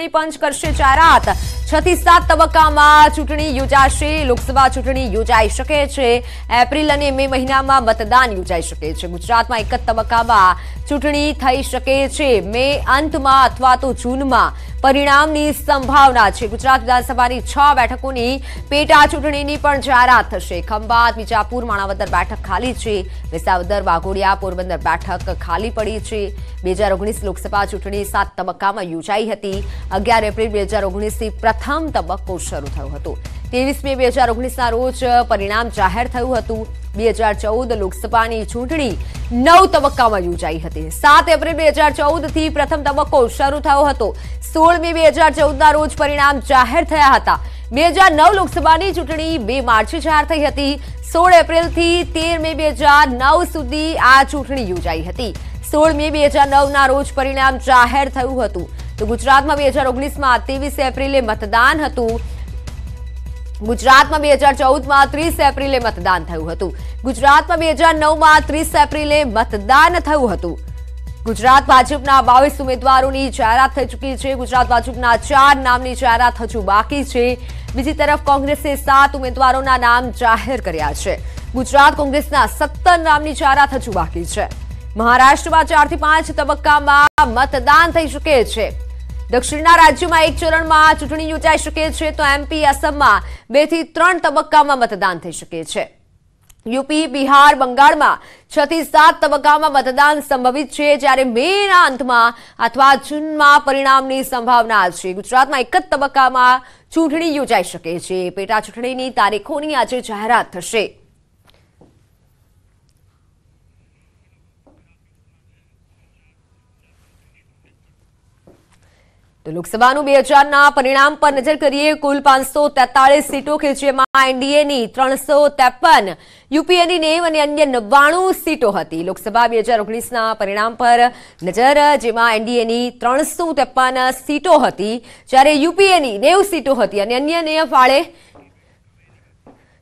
ચૂંટણી પંચ કરશે જાહેરાત છ થી સાત તબક્કામાં ચૂંટણી યોજાશે. લોકસભા ચૂંટણી યોજાઈ શકે છે. એપ્રિલ અને મે મહિનામાં મતદાન યોજાઈ શકે છે. ગુજરાતમાં એક જ તબક્કામાં ચૂંટણી થઈ શકે છે. મે અંતમાં અથવા તો જૂનમાં પરિણામની સંભાવના છે. ગુજરાત વિધાનસભાની છ બેઠકોની પેટા ચૂંટણીની પણ જાહેરાત થશે. ખંભાત, વિજાપુર, માણાવદર બેઠક ખાલી છે. વિસાવદર, વાઘોડિયા, પોરબંદર બેઠક ખાલી પડી છે. બે હજાર ઓગણીસ લોકસભા ચૂંટણી સાત તબક્કામાં યોજાઈ હતી. અગિયાર એપ્રિલ બે હજાર ઓગણીસથી પ્રથમ તબક્કો શરૂ થયો હતો. ત્રેવીસ મે બે હજાર ઓગણીસના રોજ પરિણામ જાહેર થયું હતું. બે હજાર ચૌદ લોકસભાની ચૂંટણી નવ તબક્કામાં યોજાઈ હતી. સાત એપ્રિલ બે હજાર ચૌદથી પ્રથમ તબક્કો શરૂ થયો હતો. સોળ મે બે હજાર ચૌદના રોજ પરિણામ જાહેર થયા હતા. બે હજાર નવ લોકસભાની ચૂંટણી બે માર્ચે જાહેર થઈ હતી. સોળ એપ્રિલથી તેર મે બે હજાર નવ સુધી આ ચૂંટણી યોજાઈ હતી. સોળ મે બે હજાર નવના રોજ પરિણામ જાહેર થયું હતું. તો ગુજરાતમાં બે હજાર ઓગણીસમાં ત્રેવીસ એપ્રિલે મતદાન હતું. ગુજરાતમાં બે હજાર ચૌદમાં ત્રીસ એપ્રિલે મતદાન થયું હતું. ગુજરાતમાં બે હજાર નવમાં ત્રીસ એપ્રિલે મતદાન થયું હતું. ગુજરાત ભાજપના બાવીસ ઉમેદવારોની જાહેરાત થઈ ચૂકી છે. ગુજરાત ભાજપના ચાર નામની જાહેરાત હજુ બાકી છે. બીજી તરફ કોંગ્રેસે સાત ઉમેદવારોના નામ જાહેર કર્યા છે. ગુજરાત કોંગ્રેસના સત્તર નામની જાહેરાત હજુ બાકી છે. મહારાષ્ટ્રમાં ચારથી પાંચ તબક્કામાં મતદાન થઈ ચૂકે છે. દક્ષિણના રાજ્યોમાં એક ચરણમાં ચૂંટણી યોજાઈ શકે છે તો એમપી અસમમાં બેથી ત્રણ તબક્કામાં મતદાન થઈ શકે છે. યુપી, બિહાર, બંગાળમાં છ થી સાત તબક્કામાં મતદાન સંભવિત છે જ્યારે મેના અંતમાં અથવા જૂનમાં પરિણામની સંભાવના છે. ગુજરાતમાં એક જ તબક્કામાં ચૂંટણી યોજાઈ શકે છે. પેટા ચૂંટણીની તારીખોની આજે જાહેરાત થશે. લોકસભાનું બે હજારના પરિણામ પર નજર કરીએ, કુલ પાંચસો તેતાળીસ સીટો કે જેમાં એનડીએની ત્રણસો ત્રેપન, યુપીએની નેવ અને અન્ય નવ્વાણું સીટો હતી. લોકસભા બે હજાર ઓગણીસના પરિણામ પર નજર, જેમાં એનડીએની ત્રણસો ત્રેપન સીટો હતી, જ્યારે યુપીએની નેવ સીટો હતી અને અન્યને ફાળે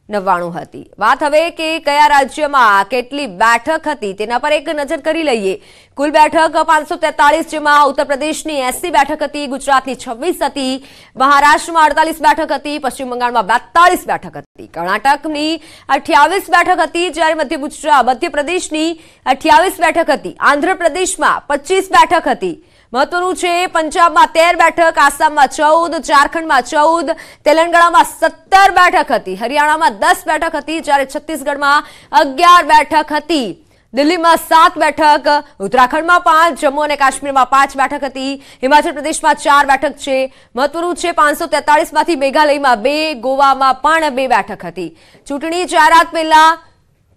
નવ્વાણું હતી. વાત હવે કે કયા રાજ્યમાં કેટલી બેઠક હતી તેના પર એક નજર કરી લઈએ. કુલ બેઠક પાંચસો તેતાળીસ, જેમાં ઉત્તર પ્રદેશની એસી બેઠક હતી, ગુજરાતની છવ્વીસ હતી, મહારાષ્ટ્રમાં અડતાલીસ બેઠક હતી, પશ્ચિમ બંગાળમાં બેતાળીસ બેઠક હતી. કર્ણાટકની અઠ્યાવીસ બેઠક હતી, જ્યારે મધ્ય ગુજરાત, મધ્યપ્રદેશની અઠ્યાવીસ બેઠક હતી. આંધ્રપ્રદેશમાં પચીસ બેઠક હતી. મહત્વનું છે પંજાબમાં તેર બેઠક, આસામમાં ચૌદ, ઝારખંડમાં ચૌદ, તેલંગાણામાં સત્તર બેઠક હતી. હરિયાણામાં દસ બેઠક હતી, જ્યારે છત્તીસગઢમાં અગિયાર બેઠક હતી. દિલ્હીમાં સાત બેઠક, ઉત્તરાખંડમાં પાંચ, જમ્મુ અને કાશ્મીરમાં પાંચ બેઠક હતી. હિમાચલ પ્રદેશમાં ચાર બેઠક છે. મહત્વનું છે પાંચસો તેતાળીસમાંથી મેઘાલયમાં બે, ગોવામાં પણ બે બેઠક હતી. ચૂંટણી જાહેરાત પહેલા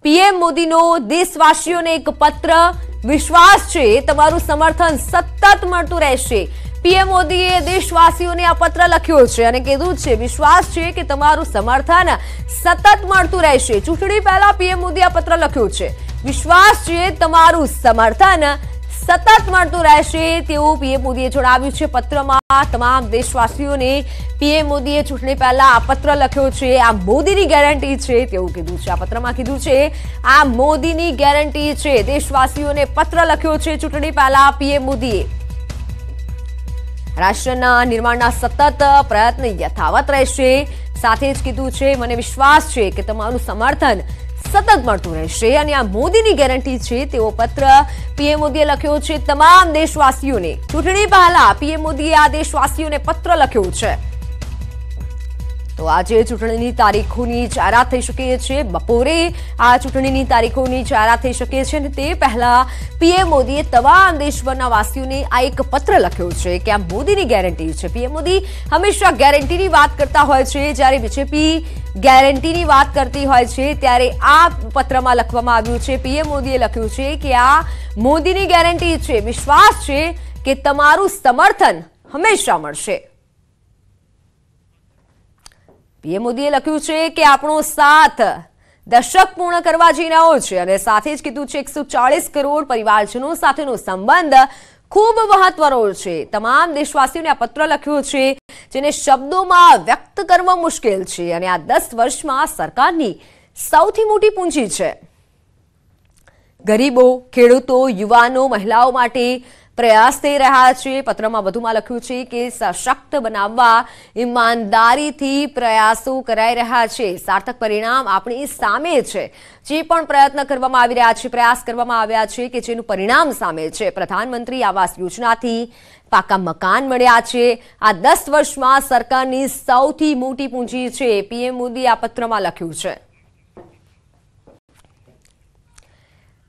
પીએમ મોદીનો દેશવાસીઓને એક પત્ર. વિશ્વાસ છે, તમારું સમર્થન સતત મળતું રહેશે. પીએમ મોદીએ દેશવાસીઓને આ પત્ર લખ્યો છે અને કીધું છે, વિશ્વાસ છે કે તમારું સમર્થન સતત મળતું રહેશે. ચૂંટણી પહેલા પીએમ મોદી આ પત્ર લખ્યો છે, વિશ્વાસ છે, તમારું સમર્થન સતત મળતું રહેશે તેવું પીએમ મોદીએ જણાવ્યું છે. પત્રમાં તમામ દેશવાસીઓને પીએમ મોદીએ ચૂંટણી પહેલા આ પત્ર લખ્યો છે. આ મોદીની ગેરંટી છે તેવું કીધું છે. આ પત્રમાં કીધું છે, આ મોદીની ગેરંટી છે. દેશવાસીઓને પત્ર લખ્યો છે ચૂંટણી પહેલા પીએમ મોદીએ. રાષ્ટ્રના નિર્માણના સતત પ્રયત્ન યથાવત રહેશે. સાથે જ કીધું છે, મને વિશ્વાસ છે કે તમારું સમર્થન સતત મળતું રહેશે અને આ મોદીની ગેરંટી છે. તેવો પત્ર પીએમ મોદીએ લખ્યો છે. તમામ દેશવાસીઓને ચૂંટણી પહેલા પીએમ મોદીએ આ દેશવાસીઓને પત્ર લખ્યો છે. તો આજે ચૂંટણીની તારીખોની જાહેરાત થઈ શકે છે. બપોરે આ ચૂંટણીની તારીખોની જાહેરાત થઈ શકે છે અને તે પહેલા પીએમ મોદીએ તમામ દેશભરના વાસીઓને આ એક પત્ર લખ્યો છે કે આ મોદીની ગેરંટી છે. પીએમ મોદી હંમેશા ગેરંટીની વાત કરતા હોય છે. જ્યારે બીજેપી ગેરંટીની વાત કરતી હોય છે, ત્યારે આ પત્રમાં લખવામાં આવ્યું છે. પીએમ મોદીએ લખ્યું છે કે આ મોદીની ગેરંટી છે. વિશ્વાસ છે કે તમારું સમર્થન હંમેશા મળશે. પીએમ મોદીએ લખ્યું છે કે આપણો સાથ દશક પૂર્ણ કરવા જઈ રહ્યો છે અને સાથે જ કીધું છે એકસો કરોડ પરિવારજનો સાથેનો સંબંધ ખૂબ મહત્વનો છે. તમામ દેશવાસીઓને આ પત્ર લખ્યો છે, જેને શબ્દોમાં વ્યક્ત કરવા મુશ્કેલ છે અને આ દસ વર્ષમાં સરકારની સૌથી મોટી પૂંજી છે. ગરીબો, ખેડૂતો, યુવાનો, મહિલાઓ માટે પ્રયાસ થઈ રહ્યા છે. પત્રમાં વધુમાં લખ્યું છે કે સશક્ત બનાવવા ઈમાનદારીથી પ્રયાસો કરાઈ રહ્યા છે. સાર્થક પરિણામ આપણી સામે છે. જે પણ પ્રયત્ન કરવામાં આવી રહ્યા છે, પ્રયાસ કરવામાં આવ્યા છે કે જેનું પરિણામ સામે છે. પ્રધાનમંત્રી આવાસ યોજનાથી પાકા મકાન મળ્યા છે. આ દસ વર્ષમાં સરકારની સૌથી મોટી પૂંજી છે. પીએમ મોદી આ પત્રમાં લખ્યું છે.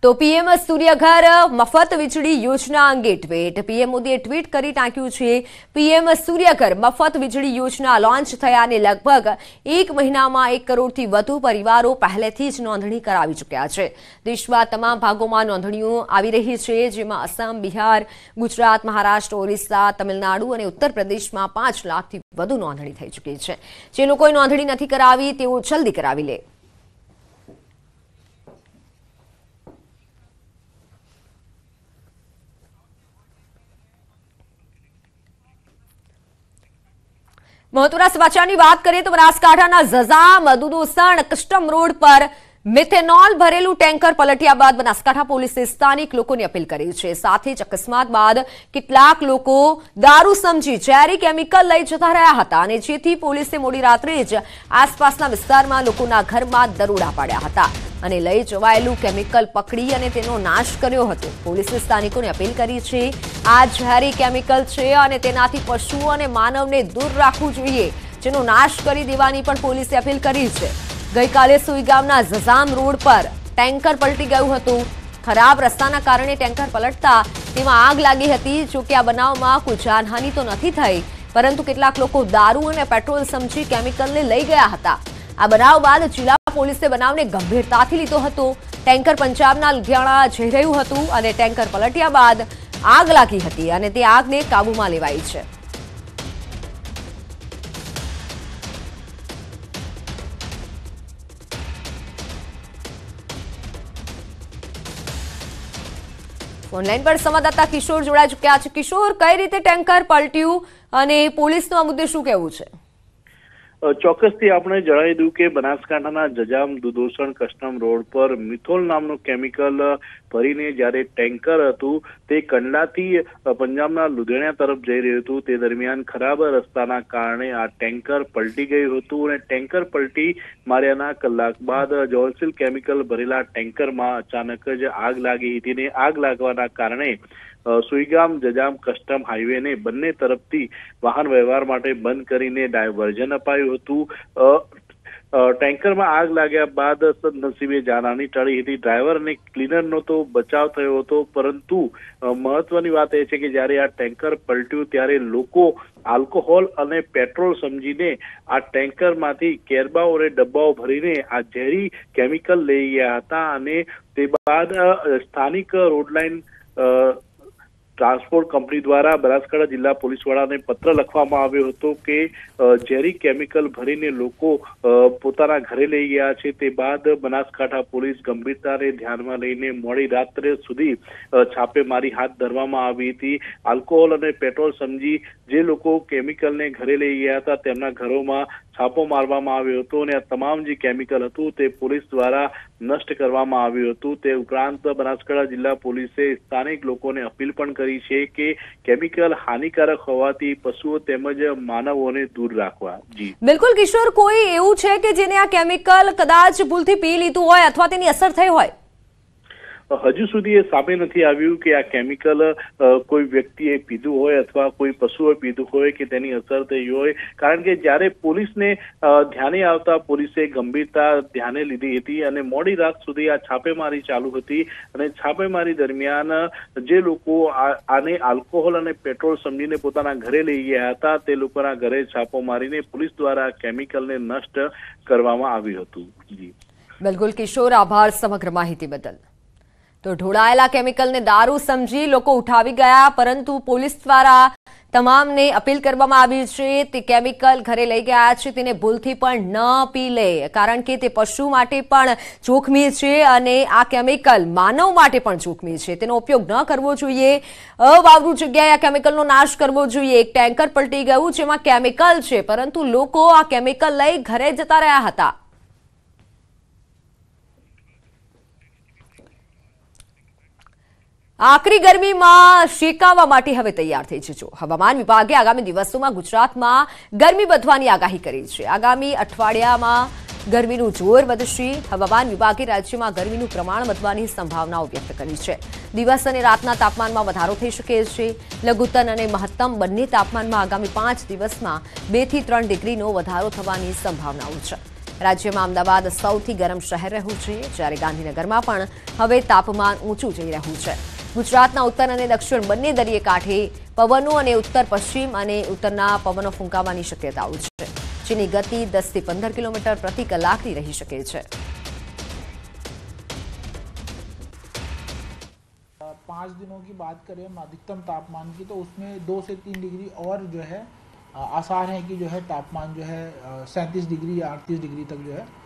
તો પીએમ સૂર્યઘર મફત વીજળી યોજના અંગે ટ્વીટ. પીએમ મોદીએ ટ્વીટ કરી ટાંક્યું છે, પીએમ સૂર્યઘર મફત વીજળી યોજના લોન્ચ થયાને લગભગ એક મહિનામાં એક કરોડથી વધુ પરિવારો પહેલેથી જ નોંધણી કરાવી ચૂક્યા છે. દેશમાં તમામ ભાગોમાં નોંધણીઓ આવી રહી છે, જેમાં અસમ બિહાર, ગુજરાત, મહારાષ્ટ્ર, ઓરિસ્સા, તમિલનાડુ અને ઉત્તર પ્રદેશમાં પાંચ લાખથી વધુ નોંધણી થઈ ચૂકી છે. જે લોકોએ નોંધણી નથી કરાવી, તેઓ જલ્દી કરાવી લે. મહત્વના સમાચારની વાત કરીએ તો બનાસકાંઠાના ઝઝામ દુદોસણ કસ્ટમ રોડ પર મિથેનોલ ભરેલું ટેન્કર પલટ્યા બાદ બનાસકાંઠા પોલીસે સ્થાનિક લોકોની અપીલ કરી છે. સાથે જ અકસ્માત બાદ કેટલાક લોકો દારૂ સમજી ઝેરી કેમિકલ લઈ જતા રહ્યા હતા અને જેથી પોલીસે મોડી રાત્રે જ આસપાસના વિસ્તારમાં લોકોના ઘરમાં દરોડા પાડ્યા હતા અને લઈ જવાયેલું કેમિકલ પકડી અને તેનો નાશ કર્યો હતો. પોલીસે સ્થાનિકોને અપીલ કરી છે, આ ઝેરી કેમિકલ છે અને તેનાથી પશુઓ અને માનવને દૂર રાખવું જોઈએ, જેનો નાશ કરી દેવાની પણ પોલીસે અપીલ કરી છે. ગઈકાલે સુઈ ગામના ઝઝામ રોડ પર ટેન્કર પલટી ગયું હતું. ખરાબ રસ્તાના કારણે ટેન્કર પલટતા તેમાં આગ લાગી હતી. જો કે આ બનાવમાં કોઈ જાનહાનિ તો નથી થઈ, પરંતુ કેટલાક લોકો દારૂ અને પેટ્રોલ સમજી કેમિકલને લઈ ગયા હતા. આ બનાવ બાદ જિલ્લા પોલીસે બનાવને ગંભીરતાથી લીધો હતો. ટેન્કર પંજાબના લુધિયાણા જઈ રહ્યું હતું અને ટેન્કર પલટ્યા બાદ આગ લાગી હતી અને તે આગને કાબૂમાં લેવાઈ છે. ઓનલાઈન પર સંવાદદાતા કિશોર જોડાઈ ચુક્યા છે. કિશોર, કઈ રીતે ટેન્કર પલટ્યું અને પોલીસનું આ મુદ્દે શું કહેવું છે? ચોક્કસથી આપણે જણાવી દઉં કે બનાસકાંઠાના જજામ દુધોસણ કસ્ટમ રોડ પર મિથોલ નામનું કેમિકલ ભરીને જ્યારે ટેન્કર હતું, તે કંડલાથી પંજાબના લુધિયાણા તરફ જઈ રહ્યું હતું. તે દરમિયાન ખરાબ રસ્તાના કારણે આ ટેન્કર પલટી ગયું હતું અને ટેન્કર પલટી માર્યાના કલાક બાદ જોલસીલ કેમિકલ ભરેલા ટેન્કરમાં અચાનક જ આગ લાગી હતી ને આગ લાગવાના કારણે સુઈગામ, જજામ, કસ્ટમ હાઈવેને બંને તરફથી વાહન વ્યવહાર માટે બંધ કરીને ડાયવર્ઝન અપાયું હતું. ટેન્કરમાં આગ લાગ્યા બાદ સદનસીબે જાનહાની ટળી હતી. ડ્રાઈવર અને ક્લીનરનો તો બચાવ થયો હતો, પરંતુ મહત્વની વાત એ છે કે જ્યારે આ ટેન્કર પલટ્યું ત્યારે લોકો આલ્કોહોલ અને પેટ્રોલ સમજીને આ ટેન્કરમાંથી કેરબાઓ અને ડબ્બાઓ ભરીને આ ઝેરી કેમિકલ લઈ ગયા હતા અને તે બાદ સ્થાનિક રોડલાઇન ટ્રાન્સપોર્ટ કંપની દ્વારા બનાસકાંઠા જિલ્લા પોલીસ વડાને પત્ર લખવામાં આવ્યો હતો કે ઝેરી કેમિકલ ભરીને લોકો પોતાના ઘરે લઈ ગયા છે. તે બાદ બનાસકાંઠા પોલીસ ગંભીરતાને ધ્યાનમાં લઈને મોડી રાત્રે સુધી છાપેમારી હાથ ધરવામાં આવી હતી. આલ્કોહોલ અને પેટ્રોલ સમજી જે લોકો કેમિકલને ઘરે લઈ ગયા હતા, તેમના ઘરોમાં છાપો મારવામાં આવ્યો હતો અને આ તમામ જે કેમિકલ હતું તે પોલીસ દ્વારા નષ્ટ કરવામાં આવ્યું હતું. તે ઉપરાંત બનાસકાંઠા જિલ્લા પોલીસે સ્થાનિક લોકોને અપીલ પણ કરી છે કે કેમિકલ હાનિકારક હોવાથી પશુઓ તેમજ માનવોને દૂર રાખવા. બિલકુલ કિશોર, કોઈ એવું છે કે જેને આ કેમિકલ કદાચ ભૂલથી પી લીધું હોય અથવા તેની અસર થઈ હોય? હજુ સુધી એ સામે નથી આવ્યું કે આ કેમિકલ કોઈ વ્યક્તિએ પીધું હોય અથવા કોઈ પશુએ પીધું હોય કે તેની અસર થઈ હોય. કારણ કે જ્યારે પોલીસને ધ્યાને આવતા પોલીસે ગંભીરતા ધ્યાને લીધી હતી અને મોડી રાત સુધી આ છાપેમારી ચાલુ હતી અને છાપેમારી દરમિયાન, જે લોકો આને આલ્કોહોલ અને પેટ્રોલ સમજીને પોતાના ઘરે લઈ ગયા હતા, તે લોકોના ઘરે છાપો મારીને પોલીસ દ્વારા કેમિકલને નષ્ટ કરવામાં આવ્યું હતું. બિલકુલ કિશોર, આભાર સમગ્ર માહિતી બદલ. તો ઢોળાયેલા કેમિકલને દારૂ સમજી લોકો ઉઠાવી ગયા, પરંતુ પોલીસ દ્વારા તમામને અપીલ કરવામાં આવી છે, તે કેમિકલ ઘરે લઈ ગયા છે, તેને ભૂલથી પણ ન પી લે, કારણ કે તે પશુ માટે પણ જોખમી છે અને આ કેમિકલ માનવ માટે પણ જોખમી છે. તેનો ઉપયોગ ન કરવો જોઈએ, અવાવરું જગ્યાએ આ કેમિકલનો નાશ કરવો જોઈએ. એક ટેન્કર પલટી ગયું જેમાં કેમિકલ છે, પરંતુ લોકો આ કેમિકલ લઈ ઘરે જતા રહ્યા હતા. આકરી ગરમીમાં શેકાવા માટે હવે તૈયાર થઈ જજો. હવામાન વિભાગે આગામી દિવસોમાં ગુજરાતમાં ગરમી વધવાની આગાહી કરી છે. આગામી અઠવાડિયામાં ગરમીનું જોર વધશે. હવામાન વિભાગે રાજ્યમાં ગરમીનું પ્રમાણ વધવાની સંભાવનાઓ વ્યક્ત કરી છે. દિવસ અને રાતના તાપમાનમાં વધારો થઈ શકે છે. લઘુત્તમ અને મહત્તમ બંને તાપમાનમાં આગામી પાંચ દિવસમાં બેથી ત્રણ ડિગ્રીનો વધારો થવાની સંભાવનાઓ છે. રાજ્યમાં અમદાવાદ સૌથી ગરમ શહેર રહ્યું છે. જ્યારે ગાંધીનગરમાં પણ હવે તાપમાન ઊંચું જઈ રહ્યું છે. ગુજરાતના ઉત્તર અને દક્ષિણ બંને દરિયે કાંઠે પવનો અને ઉત્તર પશ્ચિમ અને ઉત્તરના પવનો ફૂંકાવાની શક્યતાઓ છે જેની ગતિ દસથી પંદર કિલોમીટર પ્રતિ કલાકની રહી શકે છે पाँच दिनों की बात करें हम अधिकतम तापमान की तो उसमें दो से तीन डिग्री और जो है अ, आसार है कि जो है तापमान जो है सैंतीस डिग्री या अड़तीस डिग्री तक जो है